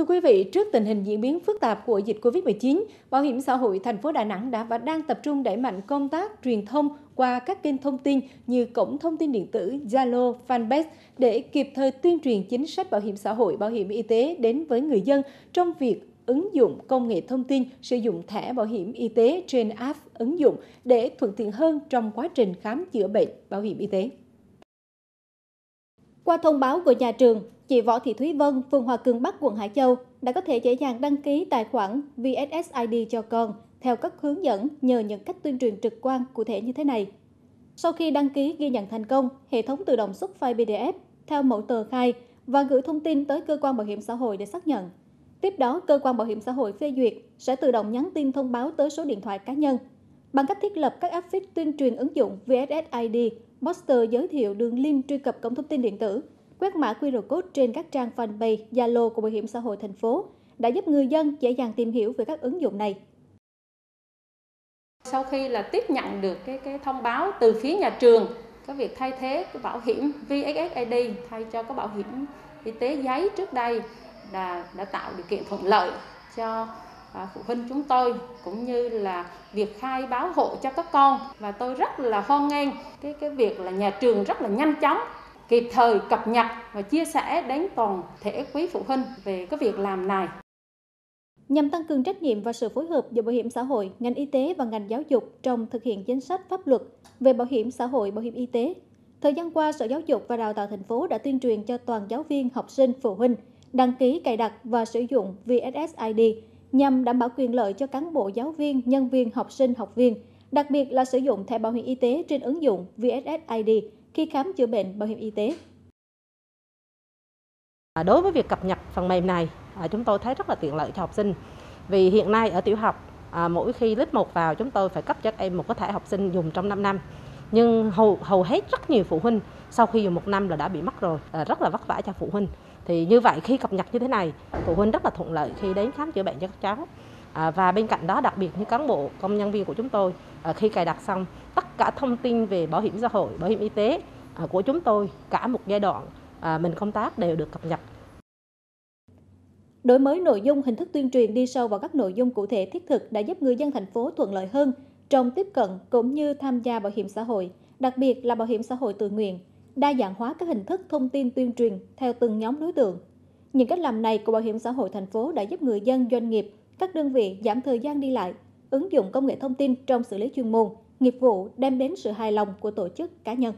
Thưa quý vị, trước tình hình diễn biến phức tạp của dịch Covid-19, Bảo hiểm xã hội thành phố Đà Nẵng đã và đang tập trung đẩy mạnh công tác truyền thông qua các kênh thông tin như cổng thông tin điện tử, Zalo, Fanpage để kịp thời tuyên truyền chính sách bảo hiểm xã hội, bảo hiểm y tế đến với người dân trong việc ứng dụng công nghệ thông tin sử dụng thẻ bảo hiểm y tế trên app ứng dụng để thuận tiện hơn trong quá trình khám chữa bệnh bảo hiểm y tế. Qua thông báo của nhà trường, chị Võ Thị Thúy Vân, phường Hòa Cường Bắc, quận Hải Châu đã có thể dễ dàng đăng ký tài khoản VSSID cho con theo các hướng dẫn nhờ những cách tuyên truyền trực quan cụ thể như thế này. Sau khi đăng ký ghi nhận thành công, hệ thống tự động xuất file PDF theo mẫu tờ khai và gửi thông tin tới cơ quan bảo hiểm xã hội để xác nhận. Tiếp đó, cơ quan bảo hiểm xã hội phê duyệt sẽ tự động nhắn tin thông báo tới số điện thoại cá nhân. Bằng cách thiết lập các affix tuyên truyền ứng dụng VSSID, poster giới thiệu đường link truy cập cổng thông tin điện tử, quét mã QR code trên các trang fanpage, Zalo của Bảo hiểm xã hội thành phố đã giúp người dân dễ dàng tìm hiểu về các ứng dụng này. Sau khi là tiếp nhận được cái cái thông báo từ phía nhà trường cái việc thay thế cái bảo hiểm VSSID thay cho cái bảo hiểm y tế giấy trước đây đã, đã tạo điều kiện thuận lợi cho à, phụ huynh chúng tôi cũng như là việc khai báo hộ cho các con và tôi rất là hoan nghênh cái cái việc là nhà trường rất là nhanh chóng kịp thời cập nhật và chia sẻ đến toàn thể quý phụ huynh về cái việc làm này. Nhằm tăng cường trách nhiệm và sự phối hợp giữa bảo hiểm xã hội, ngành y tế và ngành giáo dục trong thực hiện chính sách pháp luật về bảo hiểm xã hội, bảo hiểm y tế, thời gian qua Sở Giáo dục và Đào tạo thành phố đã tuyên truyền cho toàn giáo viên, học sinh, phụ huynh đăng ký cài đặt và sử dụng VSSID nhằm đảm bảo quyền lợi cho cán bộ giáo viên, nhân viên, học sinh, học viên, đặc biệt là sử dụng thẻ bảo hiểm y tế trên ứng dụng VSSID khi khám chữa bệnh bảo hiểm y tế. À, đối với việc cập nhật phần mềm này, à, chúng tôi thấy rất là tiện lợi cho học sinh. Vì hiện nay ở tiểu học, à, mỗi khi lớp 1 vào chúng tôi phải cấp cho các em một cái thẻ học sinh dùng trong 5 năm. Nhưng hầu, hầu hết rất nhiều phụ huynh sau khi dùng một năm là đã bị mất rồi, rất là vất vả cho phụ huynh. Thì như vậy khi cập nhật như thế này, phụ huynh rất là thuận lợi khi đến khám chữa bệnh cho các cháu. À, và bên cạnh đó đặc biệt như cán bộ công nhân viên của chúng tôi à, khi cài đặt xong tất cả thông tin về bảo hiểm xã hội bảo hiểm y tế à, của chúng tôi cả một giai đoạn à, mình công tác đều được cập nhật Đổi mới nội dung hình thức tuyên truyền đi sâu vào các nội dung cụ thể thiết thực đã giúp người dân thành phố thuận lợi hơn trong tiếp cận cũng như tham gia bảo hiểm xã hội, đặc biệt là bảo hiểm xã hội tự nguyện, đa dạng hóa các hình thức thông tin tuyên truyền theo từng nhóm đối tượng. Những cách làm này của Bảo hiểm xã hội thành phố đã giúp người dân, doanh nghiệp, các đơn vị giảm thời gian đi lại, ứng dụng công nghệ thông tin trong xử lý chuyên môn, nghiệp vụ đem đến sự hài lòng của tổ chức cá nhân.